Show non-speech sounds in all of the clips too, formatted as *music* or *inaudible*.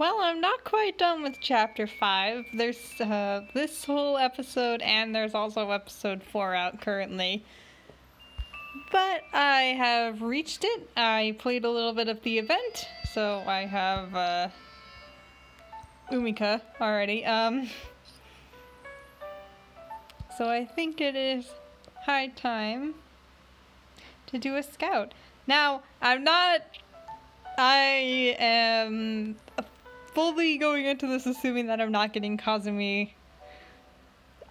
Well, I'm not quite done with chapter 5. There's uh, this whole episode, and there's also episode 4 out currently. But I have reached it. I played a little bit of the event, so I have uh, Umika already. Um, so I think it is high time to do a scout. Now, I'm not. I am fully going into this assuming that I'm not getting Kazumi.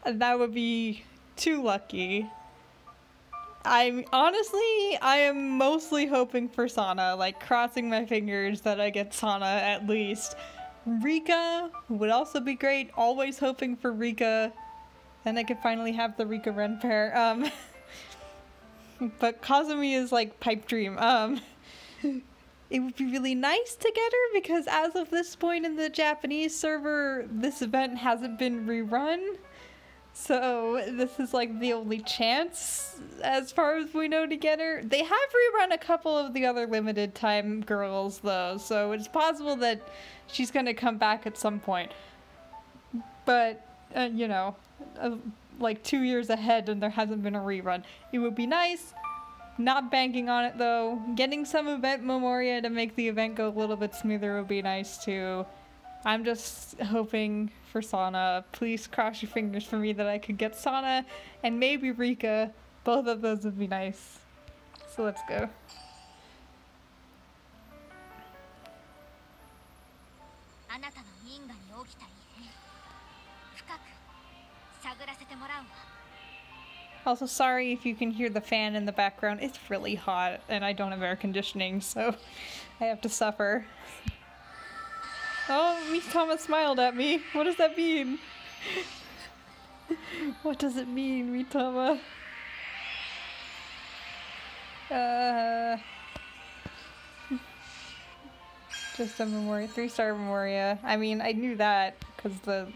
That would be too lucky. I'm honestly, I am mostly hoping for Sana, like crossing my fingers that I get Sana at least. Rika would also be great, always hoping for Rika. Then I could finally have the Rika Ren pair. Um, *laughs* but Kazumi is like pipe dream. Um, *laughs* it would be really nice to get her because as of this point in the Japanese server, this event hasn't been rerun. So this is like the only chance, as far as we know, to get her. They have rerun a couple of the other limited time girls though, so it's possible that she's gonna come back at some point. But uh, you know, uh, like two years ahead, and there hasn't been a rerun. It would be nice. Not banking on it though. Getting some event memoria to make the event go a little bit smoother would be nice too. I'm just hoping for Sana. Please cross your fingers for me that I could get Sana and maybe Rika. Both of those would be nice. So let's go. Also, sorry if you can hear the fan in the background. It's really hot and I don't have air conditioning, so I have to suffer. Oh, Mitama smiled at me. What does that mean? *laughs* what does it mean, Mitama? Uh, just a Memoria, three star Memoria. I mean, I knew that because the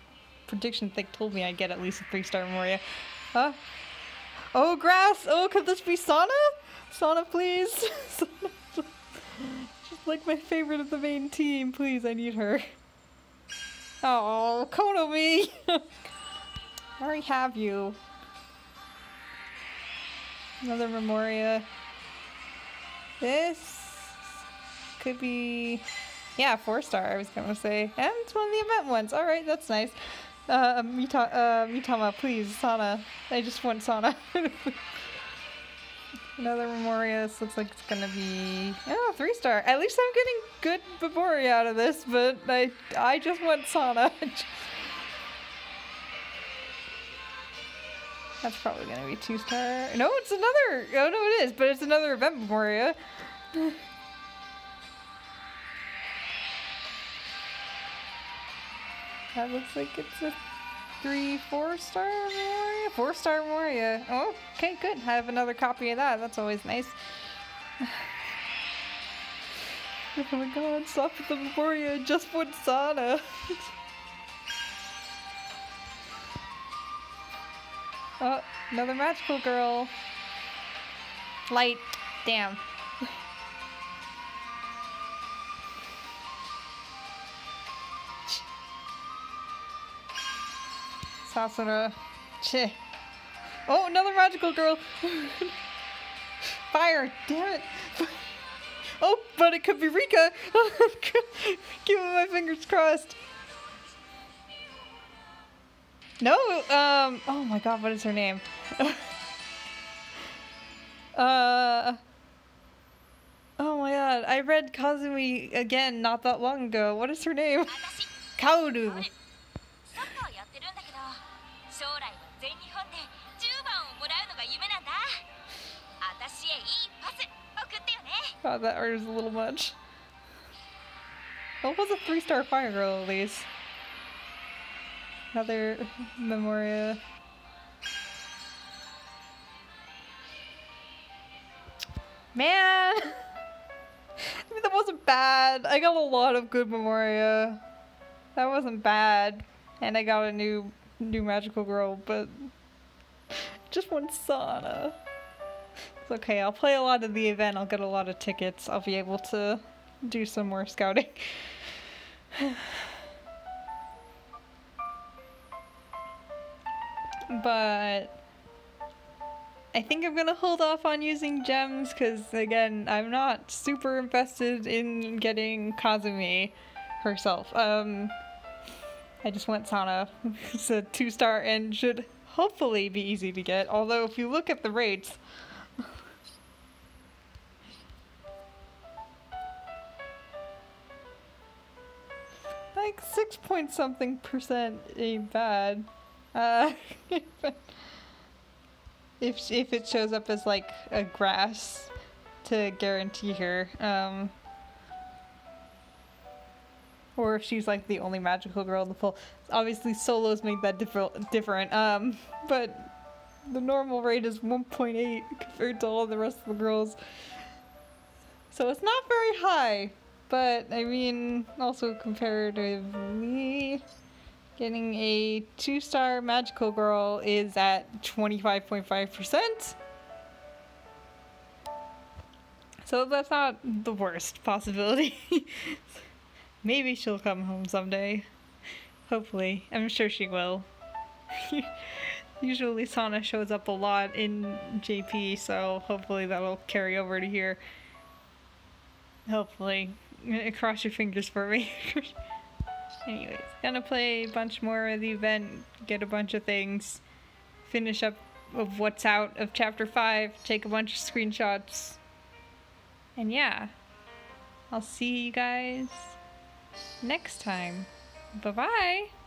prediction thing told me I'd get at least a three star Memoria. Huh? Oh, grass! Oh, could this be Sana? Sana, please! *laughs* She's like my favorite of the main team. Please, I need her. Oh, Konomi! *laughs* I already have you. Another Memoria. This could be, yeah, four star. I was gonna say, and it's one of the event ones. All right, that's nice. Uh, Mita, uh, Mitama, please, Sana. I just want Sana. *laughs* Another Memoria. This looks like it's gonna be, oh, three star. At least I'm getting good Memoria out of this, but I, I just want Sana. *laughs* That's probably gonna be two star. No, it's another. Oh no, it is, but it's another event Memoria. That looks like it's a three, four star Memoria. Four star Memoria. Oh, okay, good. I have another copy of that. That's always nice. oh my god, stop with the Memoria. Just want Sana. *laughs* oh, another magical girl. Light. Damn. Sasuna. Cheh. Oh, another magical girl. *laughs* Fire. Damn it. *laughs* Oh, but it could be Rika. *laughs* Keeping my fingers crossed. No, um, oh my god, what is her name? uh, oh my god, I read Kazumi again not that long ago. What is her name? Kaoru. 将来は全日本で10番をもらうのが夢なんだ私へいいパス送ってよね God, that art is a little much. What was a three star fire girl at least? Another Memoria. Man! *laughs* I mean, that wasn't bad. I got a lot of good Memoria. That wasn't bad. And I got a new new magical girl, but just one sauna. It's okay, I'll play a lot of the event, I'll get a lot of tickets, I'll be able to do some more scouting. but I think I'm gonna hold off on using gems because again, I'm not super invested in getting Kazumi herself. Um, I just want Sana. *laughs* it's a two star and should hopefully be easy to get. Although if you look at the rates, like six point something percent ain't bad. Uh, *laughs* if if it shows up as like a grass to guarantee her, um, or if she's like the only magical girl in the pool. Obviously, solos make that different. Different, um, but the normal rate is 1.8 compared to all the rest of the girls. So it's not very high, but I mean, also comparatively, getting a two star magical girl is at 25.5%. So that's not the worst possibility. *laughs* Maybe she'll come home someday. Hopefully. I'm sure she will. *laughs* Usually Sana shows up a lot in JP, so hopefully that'll carry over to here. Hopefully. Cross your fingers for me. *laughs* Anyways, gonna play a bunch more of the event, get a bunch of things, finish up of what's out of chapter 5, take a bunch of screenshots, and yeah. I'll see you guys next time. Bye bye!